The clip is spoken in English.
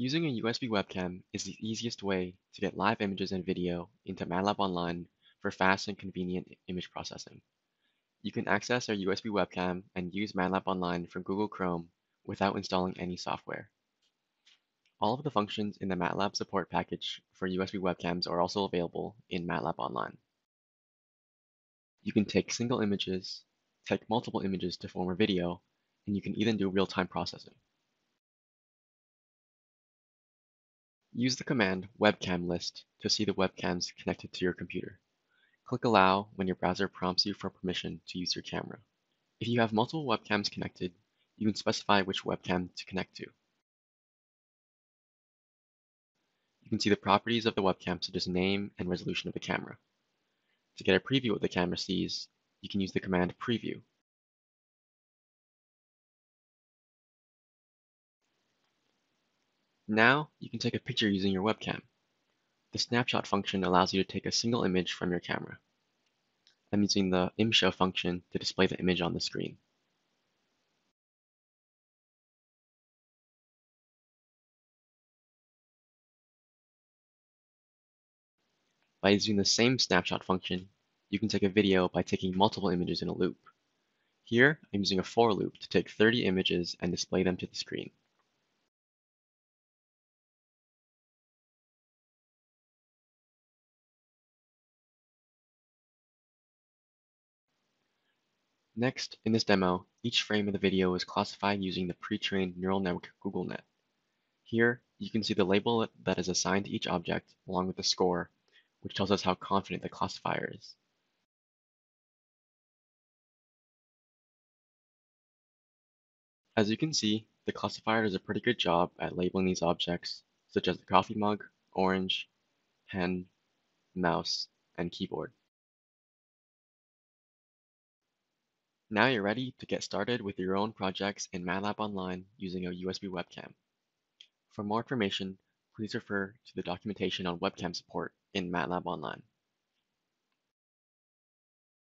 Using a USB webcam is the easiest way to get live images and video into MATLAB Online for fast and convenient image processing. You can access our USB webcam and use MATLAB Online from Google Chrome without installing any software. All of the functions in the MATLAB support package for USB webcams are also available in MATLAB Online. You can take single images, take multiple images to form a video, and you can even do real-time processing. Use the command webcam list to see the webcams connected to your computer. Click Allow when your browser prompts you for permission to use your camera. If you have multiple webcams connected, you can specify which webcam to connect to. You can see the properties of the webcam such as name and resolution of the camera. To get a preview of what the camera sees, you can use the command preview. Now you can take a picture using your webcam. The snapshot function allows you to take a single image from your camera. I'm using the imshow function to display the image on the screen. By using the same snapshot function, you can take a video by taking multiple images in a loop. Here, I'm using a for loop to take 30 images and display them to the screen. Next, in this demo, each frame of the video is classified using the pre-trained neural network GoogLeNet. Here, you can see the label that is assigned to each object along with the score which tells us how confident the classifier is. As you can see, the classifier does a pretty good job at labeling these objects, such as the coffee mug, orange, pen, mouse, and keyboard. Now you're ready to get started with your own projects in MATLAB Online using a USB webcam. For more information, please refer to the documentation on webcam support in MATLAB Online.